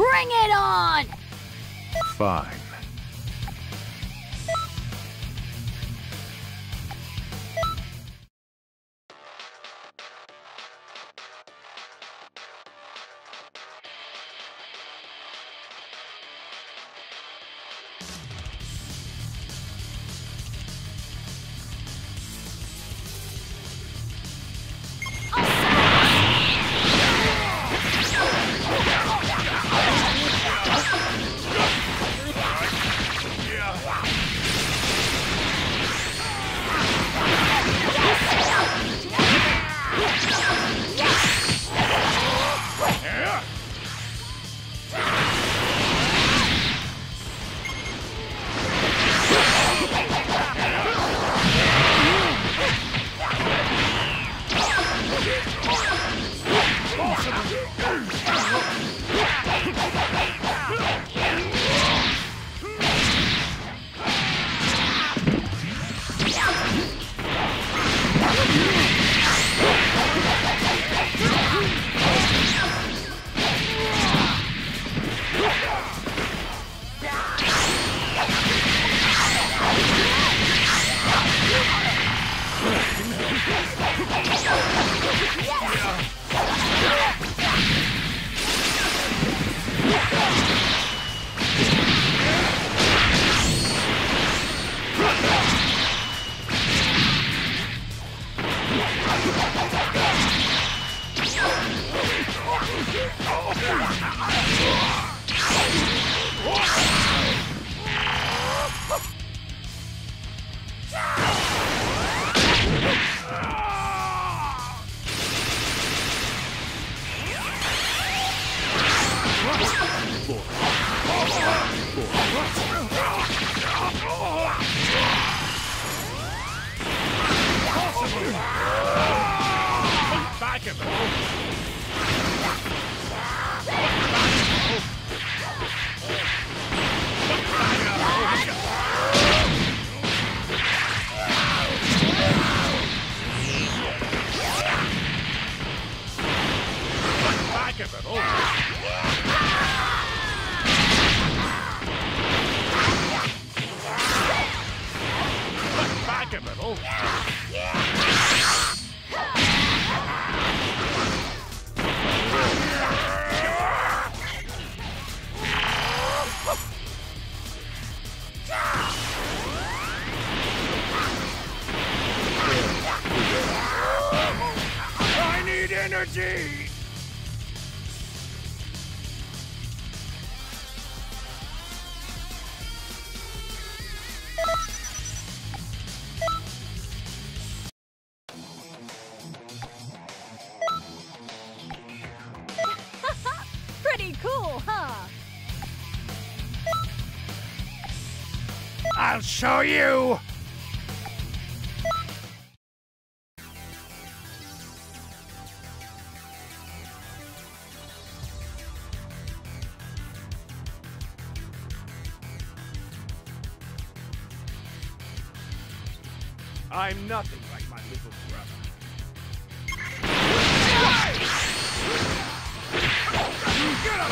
Bring it on! Fine. Back of it. Back. Back. I need energy! Show you! I'm nothing like my little brother. Get up!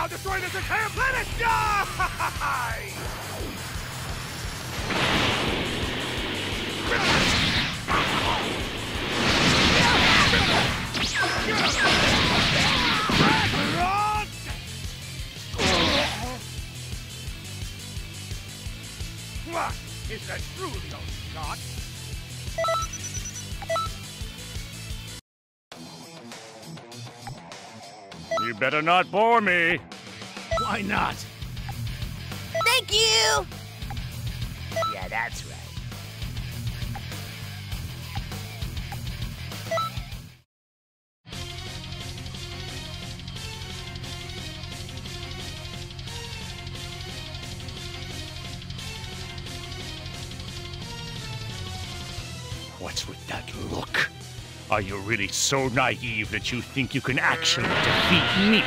I'll destroy this entire planet! Die! Is that truly all you? You better not bore me. Why not? Thank you! Yeah, that's right. What's with that look? Are you really so naive that you think you can actually defeat me?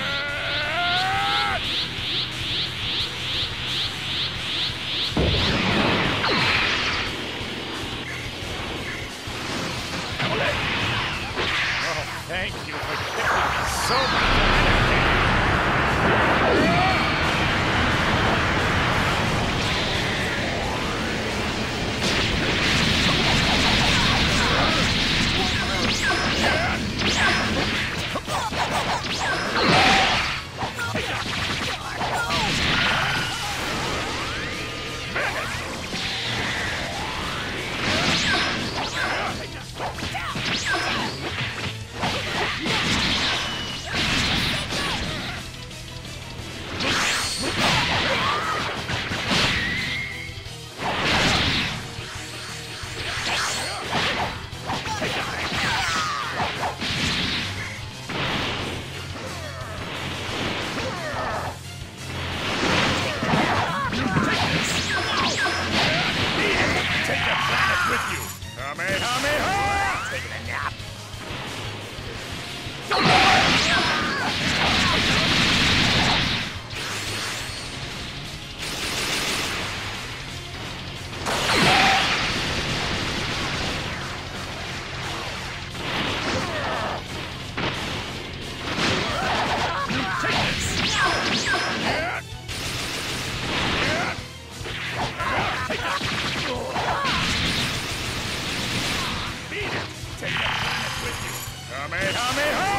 Take the planet with you! Kamehameha!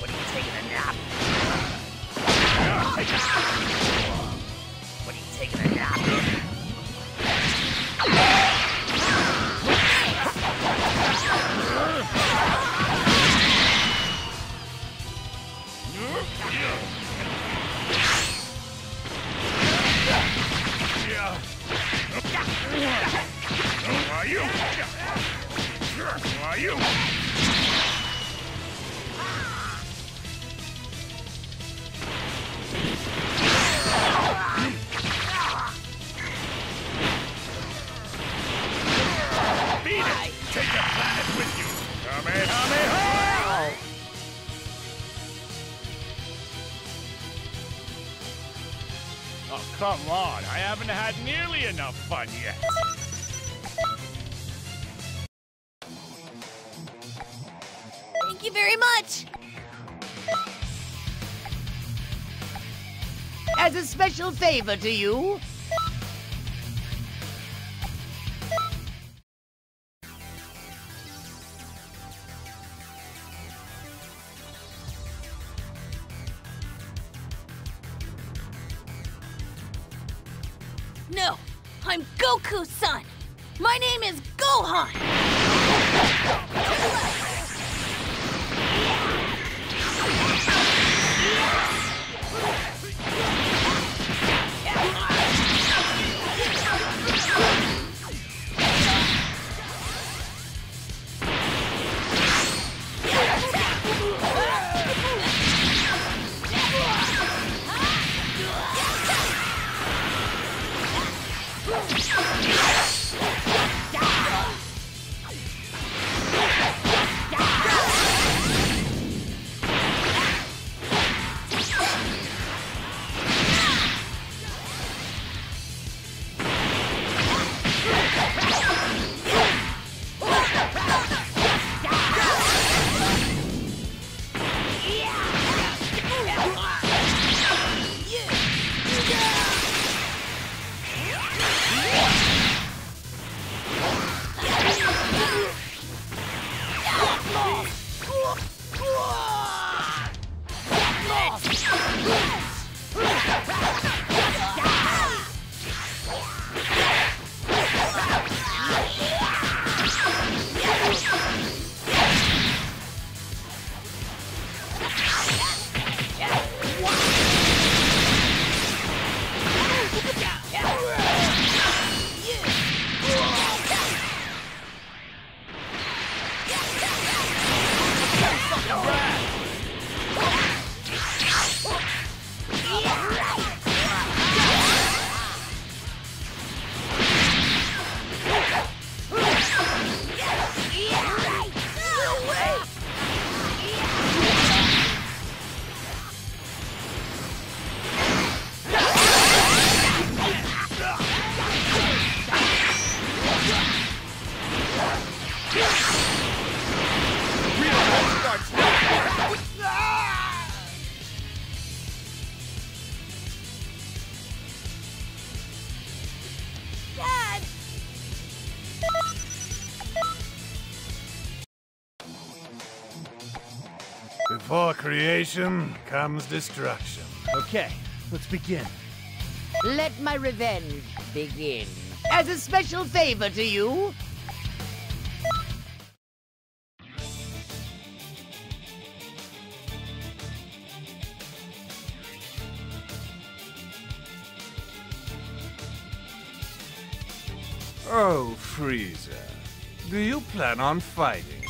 What are you taking a nap? What are you taking a Oh, come on. I haven't had nearly enough fun yet. Thank you very much! As a special favor to you, No! I'm Goku's son. My name is Gohan! Creation comes destruction. Okay, let's begin. Let my revenge begin. As a special favor to you, Oh, Frieza. Do you plan on fighting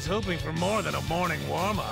was hoping for more than a morning warm-up.